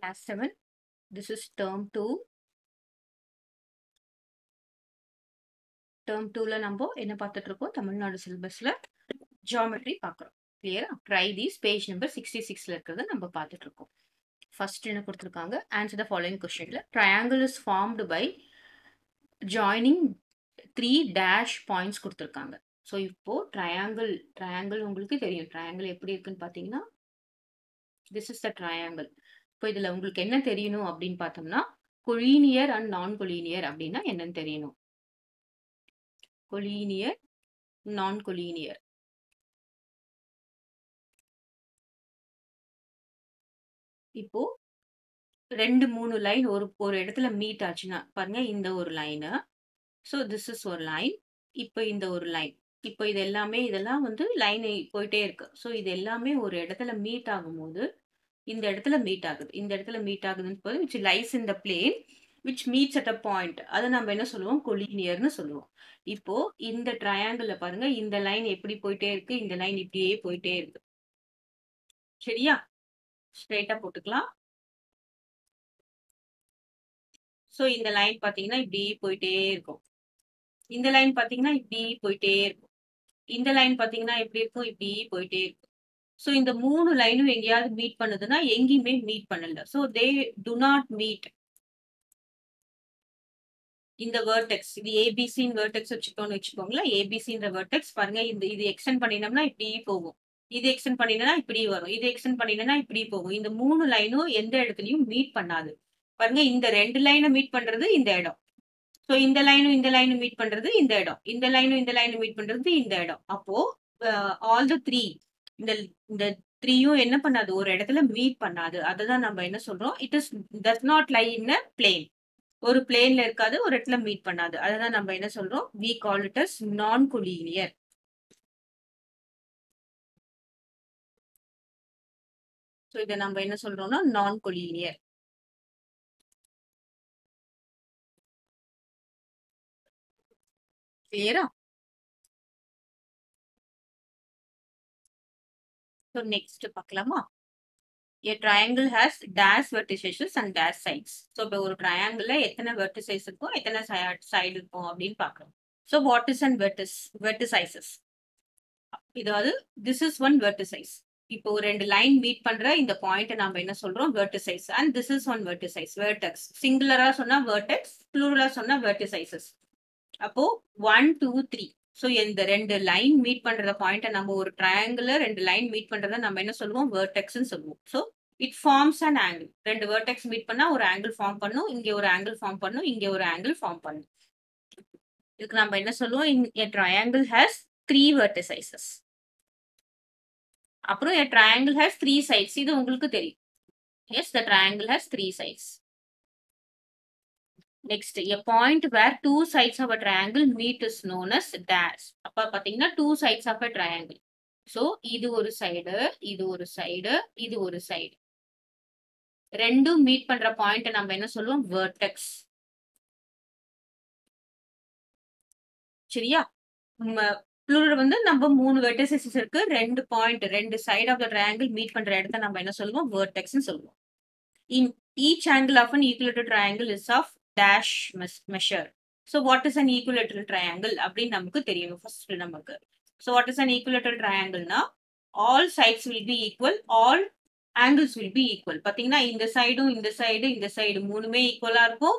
Class 7. This is term 2. term 2ல நம்ம என்ன பார்த்துட்டு இருக்கோம் தமிழ்நாடு சிலபஸ்ல ஜியாமெட்ரி பார்க்குறோம். கிளியரா try these page number sixty சிக்ஸ்ல இருக்கிறத நம்ம பார்த்துட்டு இருக்கோம் ஃபர்ஸ்ட் என்ன கொடுத்துருக்காங்க? ஆன்சர் த ஃபாலோயிங் கொஸ்டின்ல triangle is formed by joining three dash points கொடுத்துருக்காங்க. ஸோ இப்போ ட்ரையாங்கிள் ட்ரையாங்கிள் உங்களுக்கு தெரியும். ட்ரையாங்கிள் எப்படி இருக்குன்னு பார்த்தீங்கன்னா திஸ் இஸ் த ட்ரையாங்கிள் இப்போ இதில் உங்களுக்கு என்ன தெரியணும் அப்படின்னு பார்த்தோம்னா கொலீனியர் அண்ட் நான் கொலீனியர் அப்படின்னா என்னன்னு தெரியணும். கொலீனியர் நான் கொலீனியர் இப்போ ரெண்டு மூணு லைன் ஒரு ஒரு இடத்துல மீட் ஆச்சுன்னா பாருங்க இந்த ஒரு லைனு ஸோ திஸ் இஸ் ஒரு லைன் இப்போ இந்த ஒரு லைன் இப்போ இது எல்லாமே இதெல்லாம் வந்து லைன் போயிட்டே இருக்கு. ஸோ இது எல்லாமே ஒரு இடத்துல மீட் ஆகும்போது இந்த இடத்துல மீட் ஆகுது. இந்த இடத்துல மீட் ஆகுதுன்னு போது which lies in the plane which meets at a point அதை நம்ம என்ன சொல்லுவோம்? கொலீனியர்னு சொல்லுவோம். இப்போ இந்த ட்ரையாங்கிள் பாருங்க இந்த லைன் எப்படி போயிட்டே இருக்கு இந்த லைன் இப்படியே போயிட்டே இருக்கு. சரியா? ஸ்ட்ரைட்டா போட்டுக்கலாம். ஸோ இந்த லைன் பார்த்தீங்கன்னா இப்படி போயிட்டே இருக்கும். இந்த லைன் பார்த்தீங்கன்னா இப்படி போயிட்டே இருக்கும். இந்த லைன் பார்த்தீங்கன்னா எப்படி இருக்கும்? இப்படி போயிட்டே இருக்கும். ஸோ இந்த மூணு லைனும் எங்கேயாவது மீட் பண்ணுதுன்னா எங்கேயுமே மீட் பண்ணல. So they do not meet இந்த வேர்டெக்ஸ் இது ஏபிசின்னு வேர்டெக்ஸ் வச்சுக்கோன்னு வச்சுக்கோங்களேன். ஏபிசின்ற வேர்டெக்ஸ் பாருங்க இந்த இது எக்ஸ்டென்ட் பண்ணினோம்னா இப்படி போகும். இது எக்ஸ்டென்ட் பண்ணினா இப்படி வரும். இது எக்ஸ்டென்ட் பண்ணினா இப்படி போகும். இந்த மூணு லைனும் எந்த இடத்துலயும் மீட் பண்ணாது. பாருங்க இந்த ரெண்டு லைனை மீட் பண்றது இந்த இடம். ஸோ இந்த லைனும் இந்த லைனும் மீட் பண்றது இந்த இடம். இந்த லைனும் இந்த லைனும் மீட் பண்றது இந்த இடம். அப்போ ஆல் த த்ரீ இந்த இந்த த்ரீயும் என்ன பண்ணாது? ஒரு இடத்துல மீட் பண்ணாது. அதை தான் நம்ம என்ன சொல்றோம்? It is does not lie in a plane ஒரு பிளேன்ல இருக்காது ஒரு இடத்துல மீட் பண்ணாது. அதை தான் நம்ம என்ன சொல்றோம்? We call it as non collinear so இதை நம்ம என்ன சொல்றோம்னா நான் கொலீனியர் கிளியரா ஸோ நெக்ஸ்ட் பார்க்கலாமா a triangle has dash vertices and dash sides so இப்போ ஒரு ட்ரையாங்கிள் எத்தனை வெர்டிசைஸ் இருக்கும் எத்தனை சைடு இருக்கும் அப்படின்னு பார்க்குறோம் so what is and vertice vertices இதாவது திஸ் இஸ் ஒன் வெர்டிசைஸ் இப்போ ரெண்டு லைன் மீட் பண்ற இந்த பாயிண்ட் நம்ம என்ன சொல்றோம்? Vertices and this is one vertices vertex சிங்குலரா சொன்னா வெர்டெக்ஸ் ப்ளூரலா சொன்னா வெர்டிசைசஸ் அப்போ ஒன் டூ த்ரீ ஸோ இந்த ரெண்டு லைன் மீட் பண்றத பாயிண்ட்டை நம்ம ஒரு ட்ரையாங்கிள் ரெண்டு லைன் மீட் பண்றத நம்ம என்ன சொல்லுவோம்? வேர்டெக்ஸ்னு சொல்லுவோம். So it forms and angle ரெண்டு வேர்டெக்ஸ் மீட் பண்ணா ஒரு ஆங்கிள் ஃபார்ம் பண்ணும் இங்க ஒரு ஆங்கிள் ஃபார்ம் பண்ணும் இங்க ஒரு ஆங்கிள் ஃபார்ம் பண்ணும். இதுக்கு நம்ம என்ன சொல்லுவோம்? A triangle has three vertices அப்புறம் a triangle has three sides இது உங்களுக்கு தெரியும். Yes the triangle has three sides next a point where two sides of a triangle meet is known as dash அப்போ பார்த்தீங்கன்னா two sides of a triangle so இது ஒரு side இது ஒரு side இது ஒரு சைடு ரெண்டும் மீட் பண்ற பாயிண்ட் நம்ம என்ன சொல்லுவோம்? வேர்டெக்ஸ் சரியா? ப்ளூரல் வந்து நம்ம மூணு வெர்டிசஸ் இருக்கு. ரெண்டு பாயிண்ட் ரெண்டு side of the triangle meet பண்ற இடத்த நம்ம என்ன சொல்லுவோம்? வேர்டெக்ஸ்னு சொல்லுவோம். In each angle of an equilateral triangle is of dash measure so what is an equilateral triangle அப்படின்னு நமக்கு தெரியும். ஃபர்ஸ்ட் நமக்கு. ஸோ வாட் இஸ் அன் ஈக்குவலேட்டர் ட்ரையாங்கிள்னா all sides will be equal all angles will be equal பார்த்தீங்கன்னா இந்த சைடும் இந்த side இந்த சைடு மூணுமே ஈக்குவலாக இருக்கும்.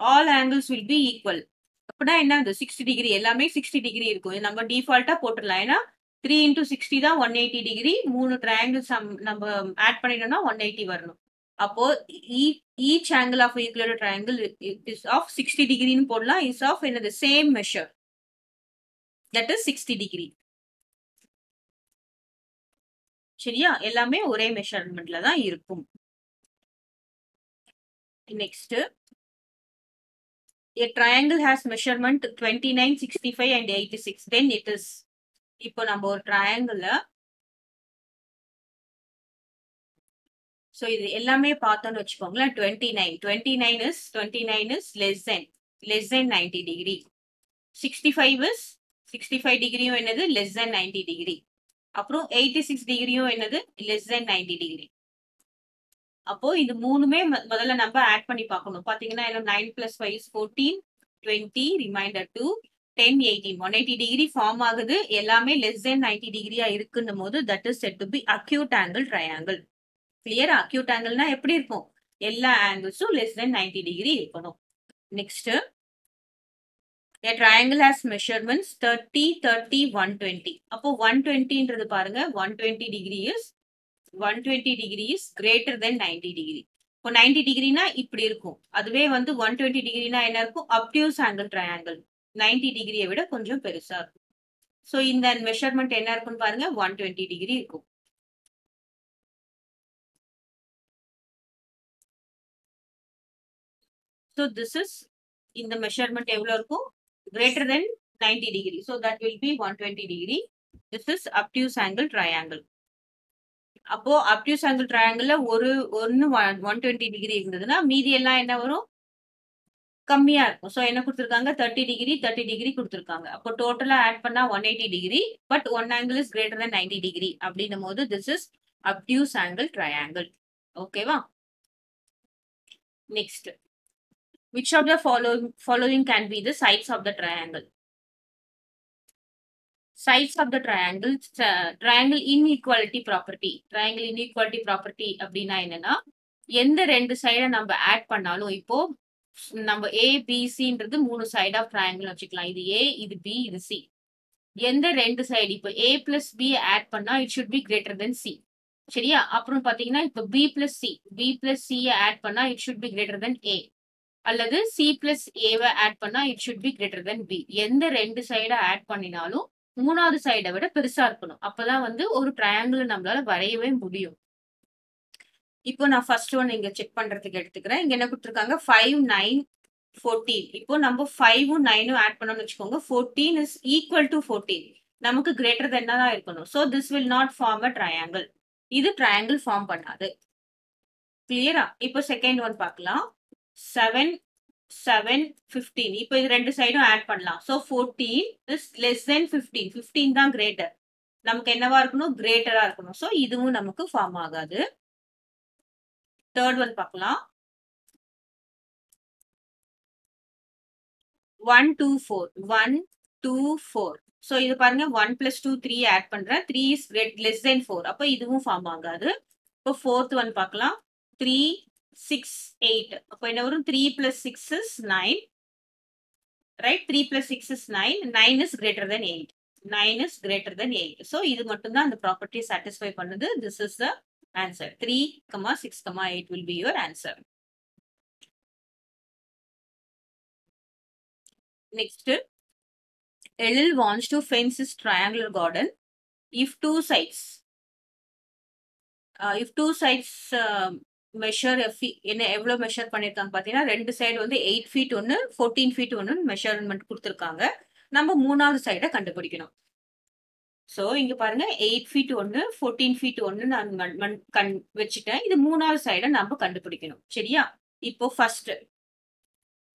All angles will be equal அப்படின்னா என்ன இந்த சிக்ஸ்டி டிகிரி எல்லாமே சிக்ஸ்டி டிகிரி இருக்கும். நம்ம டிஃபால்ட்டாக போட்டுடலாம். ஏன்னா த்ரீ இன்டூ சிக்ஸ்டி தான் ஒன் எயிட்டி டிகிரி மூணு ட்ரையாங்கிள்ஸ் நம்ம ஆட் பண்ணிட்டோம்னா ஒன் எயிட்டி வரணும். அப்போ each angle of equilateral triangle is of sixty டிகிரின்னு போடலாம். இஸ் ஆஃப் என்னது? Same measure that is sixty degree சரியா? எல்லாமே ஒரே மெஷர்மெண்ட்ல தான் இருக்கும். Next a triangle has measurement 29 65 and 86 then it is இப்போ நம்ம ஒரு ட்ரையாங்கிள் ஸோ இது எல்லாமே பார்த்தோம்னு வச்சுக்கோங்களேன் twenty nine twenty nine is twenty nine is less than less than ninety degree sixty five is sixty five டிகிரியும் என்னது? லெஸ் தென் ninety degree அப்புறம் eighty six டிகிரியும் என்னது? லெஸ் தென் நைன்டி டிகிரி அப்போ இது மூணுமே முதல்ல நம்ம ஆட் பண்ணி பார்க்கணும். பாத்தீங்கன்னா nine plus five is fourteen twenty remainder two ten eighteen one eighty degree form ஆகுது. எல்லாமே லெஸ் தென் நைன்டி டிகிரியா இருக்குன்னும் போது that is set to be acute angle triangle clear acute ஆங்கிள்னா எப்படி இருக்கும்? எல்லா ஆங்கிள்ஸும் லெஸ் தென் நைன்டி டிகிரி இருக்கணும். Next A triangle has measurements 30, 30, 120. அப்போ 120ன்றது பாருங்க 120 degree is 120 degree is greater than 90 degree. இப்போ 90 டிகிரினா இப்படி இருக்கும். அதுவே வந்து 120 டிகிரினா என்ன இருக்கும்? அப்டியூஸ் ஆங்கிள் ட்ரையாங்கிள் 90 டிகிரியை விட கொஞ்சம் பெருசா இருக்கும். ஸோ இந்த மெஷர்மெண்ட் என்ன இருக்குன்னு பாருங்க 120 டிகிரி இருக்கும். ஸோ திஸ் இஸ் இந்த மெஷர்மெண்ட் எவ்வளோ இருக்கும் greater than 90 degree. So that will be 120 degree. This is obtuse angle triangle. அப்போ அப்டியூஸ் ஆங்கிள் ட்ரையாங்கிள் ஒரு ஒன்னு ஒன் டுவெண்ட்டி டிகிரி இருந்ததுன்னா மீதி எல்லாம் என்ன வரும்? கம்மியா இருக்கும். ஸோ என்ன கொடுத்துருக்காங்க? தேர்ட்டி டிகிரி தேர்ட்டி டிகிரி கொடுத்துருக்காங்க. அப்போ டோட்டலா ஆட் பண்ணா one eighty degree but one angle is greater than ninety degree அப்படின்னும் போது this is obtuse angle triangle ஓகேவா next which of the follow, following can be the sides of the triangle? Sides of the triangle uh, triangle inequality property. Triangle inequality property அப்படின்னா என்னன்னா எந்த ரெண்டு சைடை நம்ம add பண்ணாலும் இப்போ நம்ம ஏ பிசின்றது மூணு சைடு ஆஃப் ட்ரையாங்கிள் வச்சுக்கலாம். இது ஏ இது பி இது சி எந்த ரெண்டு சைடு இப்போ ஏ பிளஸ் பி ஆட் பண்ணா it should be greater than C சரியா? அப்புறம் பாத்தீங்கன்னா இப்போ B plus C B plus சியை add பண்ணா it should be greater than A அல்லது சி பிளஸ் ஏவை ஆட் பண்ணா it should be greater than B எந்த ரெண்டு சைடை ஆட் பண்ணினாலும் மூணாவது சைடை விட பெருசா இருக்கணும். அப்பதான் வந்து ஒரு ட்ரையாங்கிள் நம்மளால வரையவே முடியும். இப்போ நான் ஃபர்ஸ்ட் ஒன் இங்க செக் பண்றதுக்கு எடுத்துக்கிறேன். இங்க என்ன கொடுத்துருக்காங்க? ஃபைவ் நைன் ஃபோர்டீன் இப்போ நம்ம ஃபைவும் நைனும் ஆட் பண்ணோம்னு வச்சுக்கோங்க. Fourteen is equal to fourteen நமக்கு கிரேட்டர் தென்னா தான் இருக்கணும்? So this will not form a triangle இது ட்ரையாங்கிள் ஃபார்ம் பண்ணாது. கிளியரா இப்போ செகண்ட் ஒன் பார்க்கலாம். செவன் செவன் ஃபிஃப்டீன் இப்போ இது ரெண்டு சைடும் ஆட் பண்ணலாம். So fourteen is less than fifteen fifteen தான் கிரேட்டர் நமக்கு என்னவா இருக்கணும்? கிரேட்டரா இருக்கணும். ஸோ இதுவும் நமக்கு ஃபார்ம் ஆகாது. தேர்ட் ஒன் பார்க்கலாம். One two four one two four so இது பாருங்க one plus two three add பண்றேன். Three is less than four அப்போ இதுவும் ஃபார்ம் ஆகாது. இப்போ ஃபோர்த் ஒன் பார்க்கலாம். த்ரீ சிக்ஸ் எயிட் அப்போ என்ன வரும்? Three plus six is nine right three plus six is nine nine is greater than eight nine is greater than eight so இது மட்டும்தான் அந்த ப்ராப்பர்ட்டி சாட்டிஸ்ஃபை பண்ணுது. This is the answer three comma six comma eight will be your answer next Ezhil wants to fence is triangular garden if two sides if two sides measure என்ன எவ்வளோ measure பண்ணியிருக்காங்க பார்த்தீங்கன்னா ரெண்டு side வந்து eight feet ஒன்று fourteen feet ஒன்று measurement கொடுத்துருக்காங்க. நம்ம மூணாவது சைடை கண்டுபிடிக்கணும். ஸோ இங்கே பாருங்க எயிட் ஃபீட் ஒன்று ஃபோர்டீன் ஃபீட் ஒன்று நான் மண் மண் கண் வச்சுட்டேன். இது மூணாவது சைடை நம்ம கண்டுபிடிக்கணும். சரியா? இப்போ ஃபர்ஸ்ட்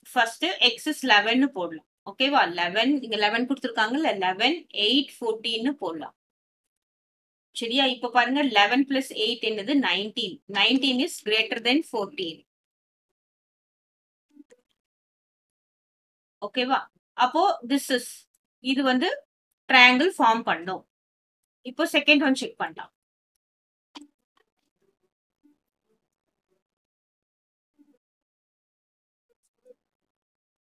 ஃபர்ஸ்ட் எக்ஸஸ் லெவன்னு போடலாம். ஓகேவா லெவன் இங்கே லெவன் கொடுத்துருக்காங்கல்ல லெவன் எயிட் ஃபோர்டீன்னு போடலாம். சரியா? இப்ப பாருங்க லெவன் பிளஸ் எயிட் என்னது? Nineteen nineteen is greater than fourteen ஓகேவா அப்போ திஸ் இஸ் இது வந்து ட்ரையாங்கிள் ஃபார்ம் பண்ணும். இப்போ செகண்ட் ஒன் செக் பண்ணலாம்.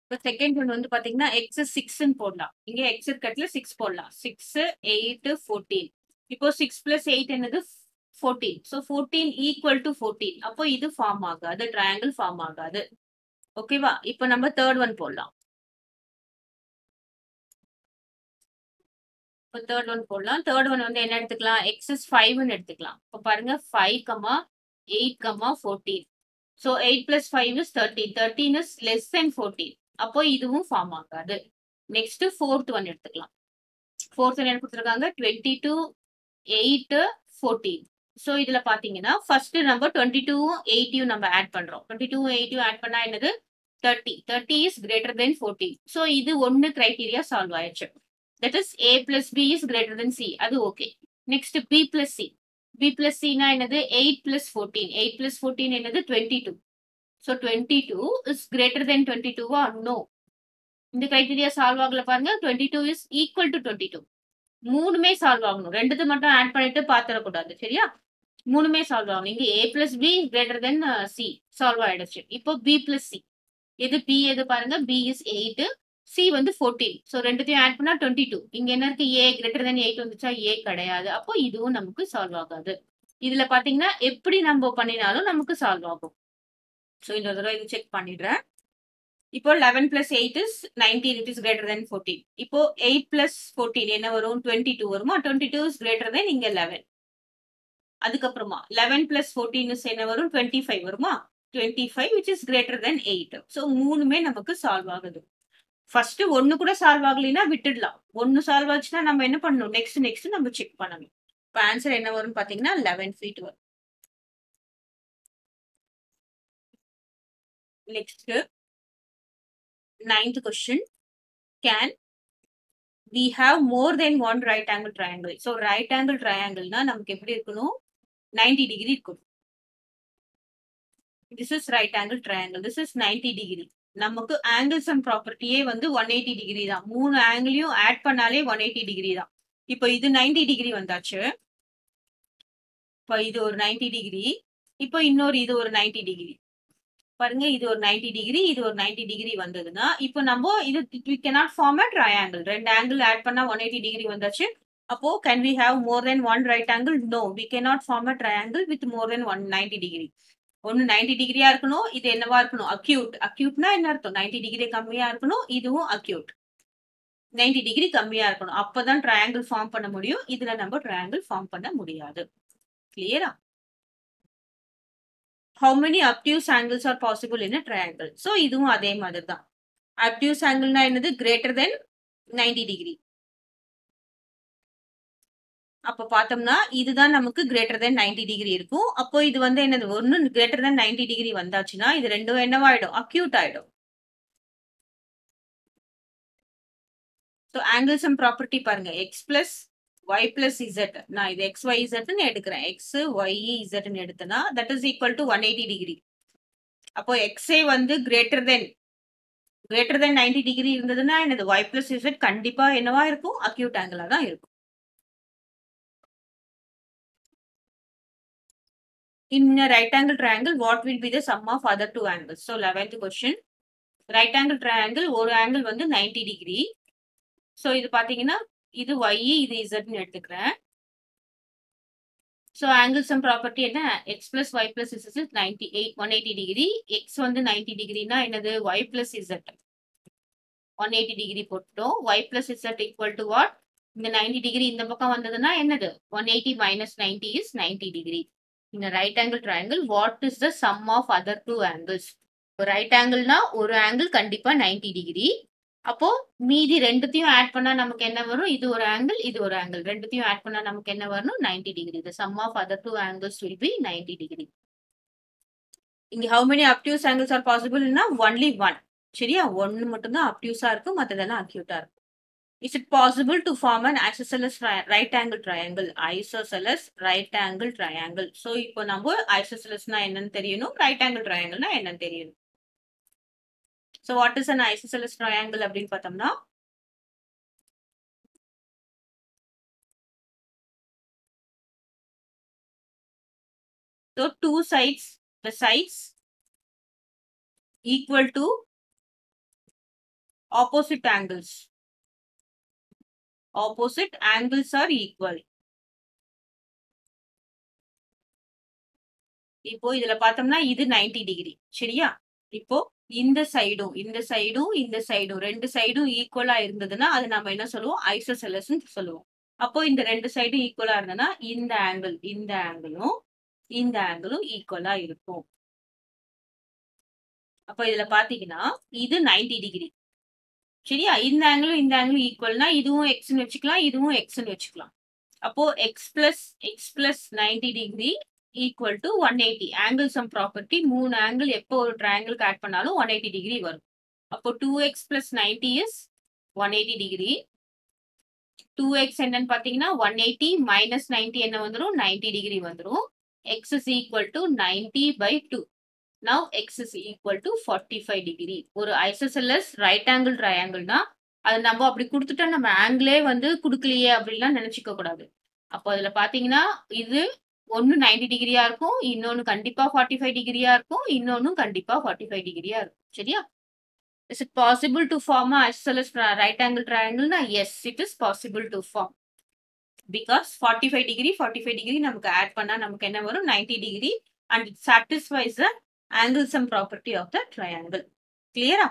இப்போ செகண்ட் ஒன் வந்து பார்த்தீங்கன்னா எக்ஸ் சிக்ஸ்ன்னு போடலாம். இங்கே எக்ஸ் இருக்கட்டுல சிக்ஸ் போடலாம். சிக்ஸ் எயிட் ஃபோர்டீன் இப்போ சிக்ஸ் பிளஸ் எயிட் என்னது? Fourteen so fourteen equal to fourteen அப்போ இது ஃபார்ம் ஆகாது. ட்ரையாங்கிள் ஃபார்ம் ஆகாது. ஓகேவா இப்போ நம்ம தேர்ட் ஒன் போடலாம். இப்போ தேர்ட் ஒன் போடலாம். தேர்ட் ஒன் வந்து என்ன எடுத்துக்கலாம்? எக்ஸஸ் ஃபைவ்னு எடுத்துக்கலாம். இப்போ பாருங்க five comma eight comma fourteen so eight plus five is thirteen thirteen is less than fourteen அப்போ இதுவும் ஃபார்ம் ஆகாது. நெக்ஸ்ட் ஃபோர்த் ஒன் எடுத்துக்கலாம். ஃபோர்த் ஒன் என்ன கொடுத்துருக்காங்க? Twenty two eight fourteen so இதுல பார்த்தீங்கன்னா ஃபர்ஸ்ட் நம்ம டுவெண்ட்டி டூ எயிட்டியும் நம்ம ஆட் பண்ணுறோம் டுவெண்ட்டி டூ எயிட்டியும் ஆட் பண்ணால் என்னது? Thirty thirty is greater than fourteen so இது ஒன்னு கிரைட்டீரியா சால்வ் ஆயிடுச்சு. That is A plus B is greater than C அது okay next B plus C B plus சினா என்னது? Eight plus fourteen eight plus fourteen என்னது? Twenty two so twenty two is greater than twenty டூவா no இந்த criteria solve ஆகல பாருங்க. Twenty two is equal to twenty two மூணுமே solve ஆகணும். ரெண்டுத்து மட்டும் ஆட் பண்ணிட்டு பாத்திரக்கூடாது சரியா? மூணுமே சால்வ் ஆகணும். இங்க A plus B greater than C solve ஆயிடுச்சு. இப்போ பி பிளஸ் சி எது பி எது பாருங்க. பி இஸ் எயிட் சி வந்து ஃபோர்டீன் ஸோ ரெண்டுத்தையும் ஆட் பண்ணா டுவெண்ட்டி டூ இங்க என்ன இருக்கு? ஏ கிரேட்டர் தென் எயிட் வந்துச்சா? ஏ கிடையாது. அப்போ இதுவும் நமக்கு சால்வ் ஆகாது. இதுல பாத்தீங்கன்னா எப்படி நம்ம பண்ணினாலும் நமக்கு சால்வ் ஆகும். ஸோ இந்த தடவை இது செக் பண்ணிடுறேன். இப்போ eleven plus eight is nineteen it is greater than fourteen இப்போ எயிட் பிளஸ் ஃபோர்டீன் என்ன வரும்? டுவெண்ட்டி டூ வருமா? Twenty two is greater than இங்க லெவன் அதுக்கப்புறமா லெவன் பிளஸ் ஃபோர்டீன் இஸ் என்ன வரும்? டுவெண்ட்டி ஃபைவ் வருமா? Twenty five which is greater than eight so மூணுமே நமக்கு சால்வ் ஆகுது. ஃபர்ஸ்ட் ஒன்னு கூட சால்வ் ஆகலைன்னா விட்டுடலாம். ஒன்னு சால்வ் ஆச்சுன்னா நம்ம என்ன பண்ணணும்? நெக்ஸ்ட் நெக்ஸ்ட் நம்ம செக் பண்ணணும். இப்போ ஆன்சர் என்ன வரும்னு பார்த்தீங்கன்னா லெவன் ஃபீட் வரும். Next ninth question can we have more than one right angle triangle so right angle ட்ரையாங்கிள்னா நமக்கு எப்படி இருக்கணும்? நைன்டி டிகிரி இருக்கணும். This is right angle triangle this is ninety degree நமக்கு ஆங்கிள்ஸ் அண்ட் ப்ராப்பர்ட்டியே வந்து ஒன் எயிட்டி டிகிரி தான். மூணு ஆங்கிளையும் ஆட் பண்ணாலே ஒன் எயிட்டி டிகிரி தான். இப்போ இது நைன்டி டிகிரி வந்தாச்சு. இப்போ இது ஒரு நைன்டி டிகிரி இப்போ இன்னொரு இது ஒரு நைன்டி டிகிரி பாருங்க இது ஒரு நைன்டி டிகிரி இது ஒரு நைன்டி டிகிரி வந்ததுன்னா இப்போ நம்ம இது we cannot form a triangle ரெண்டு ஆங்கிள் ஆட் பண்ணா ஒன் எயிட்டி டிகிரி வந்தாச்சு. அப்போ can we have more than one right angle no we cannot form a triangle with more than one ninety degree ஒன்னு ninety டிகிரியா இருக்கணும் இது என்னவா இருக்கணும்? அக்யூட் அக்யூட்னா என்ன அர்த்தம்? நைன்டி டிகிரி கம்மியா இருக்கணும் இதுவும் அக்யூட் நைன்டி டிகிரி கம்மியா இருக்கணும். அப்பதான் ட்ரையாங்கிள் ஃபார்ம் பண்ண முடியும். இதுல நம்ம ட்ரையாங்கிள் ஃபார்ம் பண்ண முடியாது. கிளியரா how many obtuse angles are possible in a triangle? So இதுவும் அதே மாதிரி தான் obtuse ஆங்கிள்னா என்னது? கிரேட்டர் தென் நைன்டி டிகிரி அப்போ பார்த்தோம்னா இதுதான் நமக்கு கிரேட்டர் தென் நைன்டி டிகிரி இருக்கும். அப்போ இது வந்து என்னது? ஒன்னு கிரேட்டர் தென் நைன்டி டிகிரி வந்தாச்சுன்னா இது ரெண்டும் என்னவாயிடும்? அக்யூட் ஆயிடும். ஸோ ஆங்கிள்ஸ் அண்ட் ப்ராப்பர்ட்டி பாருங்க. X plus y plus z நான் இது எக்ஸ் ஒய் இசட்னு எடுக்கிறேன் எக்ஸ் ஒய் இசட்னு எடுத்தேன்னா that is equal to one eighty degree அப்போ எக்ஸே வந்து greater than greater than ninety degree இருந்ததுன்னா என்னது ஒய் பிளஸ் இசட் கண்டிப்பாக என்னவா இருக்கும் அக்யூட் ஆங்கிளாக தான் இருக்கும் In a right angle triangle, what will be the sum of other two angles? So, 11th question. Right angle triangle, ஒரு angle வந்து 90 degree. So, இது பாத்தீங்கன்னா, இது y இது இசட்னு எடுத்துக்கிறேன் ஸோ ஆங்கிள் சம் ப்ராப்பர்ட்டி என்ன x plus y plus is is ninety eight one eighty degree x வந்து நைன்டி டிகிரினா என்னது y plus z one eighty degree போட்டோம் y plus z equal to what இந்த நைன்டி டிகிரி இந்த பக்கம் வந்ததுன்னா என்னது one eighty minus ninety is ninety degree இந்த right angle triangle what is the sum of other two angles right ஆங்கிள்னா ஒரு angle கண்டிப்பாக ninety degree அப்போ மீதி ரெண்டுத்தையும் ஆட் பண்ணா நமக்கு என்ன வரும் இது ஒரு ஆங்கிள் இது ஒரு ஆங்கிள் ரெண்டுத்தையும் ஆட் பண்ணா நமக்கு என்ன வரணும் ninety degree the sum of other two angles will be ninety degree இங்க how many obtuse angles are பாசிபிள்னா only one சரியா ஒன்னு மட்டும்தான் அப்டியூஸா இருக்கும் மற்றதெல்லாம் அக்யூட்டா இருக்கும் is it possible to form an isosceles right angle triangle isosceles right angle triangle so இப்போ நம்ம ஐசோசெலஸ்னா என்னன்னு தெரியணும் ரைட் ஆங்கிள் ட்ரையாங்கிள்னா என்னன்னு தெரியணும் so what is an isosceles triangle அப்படின்னு பார்த்தோம்னா So, two sides, the sides equal to opposite angles. opposite angles are equal. இப்போ இதுல பார்த்தோம்னா இது 90 டிகிரி சரியா இப்போ இந்த சைடும் இந்த சைடும் இந்த சைடும். ரெண்டு சைடும் ஈக்குவலா இருந்ததுன்னா அது நம்ம என்ன சொல்லுவோம்? ஐசோசெலஸ் சொல்லுவோம். அப்போ இந்த ரெண்டு சைடும் ஈக்குவலா இருந்ததுன்னா இந்த ஆங்கிள் இந்த ஆங்கிளும் இந்த ஆங்கிளும் ஈக்குவலா இருக்கும். அப்போ இதுல பாத்தீங்கன்னா இது 90 டிகிரி சரியா? இந்த ஆங்கிளும் இந்த ஆங்கிளும் ஈக்குவல்னா இதுவும் எக்ஸ்ன்னு வச்சுக்கலாம் இதுவும் எக்ஸ்ன்னு வச்சுக்கலாம். அப்போ X plus X plus ninety degree equal to one eighty angle sum property மூணு ஆங்கிள் எப்போ ஒரு ட்ரையாங்கிளுக்கு ஆட் பண்ணாலும் ஒன் எயிட்டி டிகிரி வரும். அப்போ two x plus ninety is one eighty degree two x என்னன்னு பார்த்தீங்கன்னா ஒன் எயிட்டி மைனஸ் நைன்டி என்ன வந்துடும் நைன்டி டிகிரி வந்துடும் x is equal to ninety by two now x is equal to forty five degree ஒரு isosceles right angle ட்ரையாங்கிள்னா அது நம்ம அப்படி கொடுத்துட்டா நம்ம ஆங்கிளே வந்து கொடுக்கலையே அப்படின்லாம் நினச்சிக்க கூடாது. அப்போ அதில் பார்த்தீங்கன்னா இது ஒன்னு நைன்டி டிகிரியா இருக்கும் இன்னொன்னு கண்டிப்பா ஃபார்ட்டி ஃபைவ் டிகிரியா இருக்கும் இன்னொன்னு கண்டிப்பா ஃபார்ட்டி ஃபைவ் டிகிரியா இருக்கும். சரியா? Is it possible to form isosceles right angle ட்ரையாங்கிள்னா yes it is possible to form because forty five degree forty five degree நமக்கு ஆட் பண்ணா நமக்கு என்ன வரும்? Ninety degree and it satisfies the angles sum property of the triangle கிளியரா